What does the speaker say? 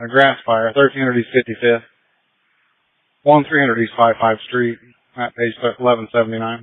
a grass fire, 1300 East 55th, 1300 East 55th Street, at page 1179.